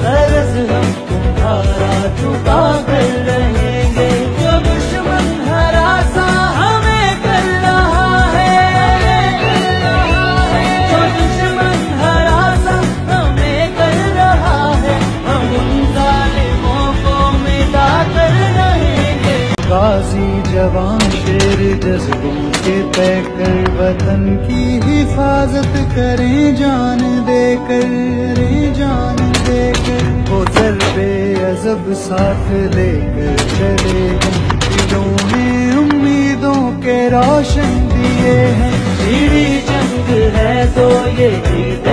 कर्ज हम तुम्हारा चुका कर रहेंगे। जो दुश्मन हरासा हमें कर रहा है। जो दुश्मन हरासा हमें कर रहा है, हम उन जालिमों को मिटा कर रहेंगे। गाजी जवान शेर जज्बों के तय कर वतन की हिफाजत करें जान देकर करें जान देकर। वो सर पे अजब साथ लेकर चलेगा दिलों में उम्मीदों के रोशन दिए हैं। जंग है तो ये ईद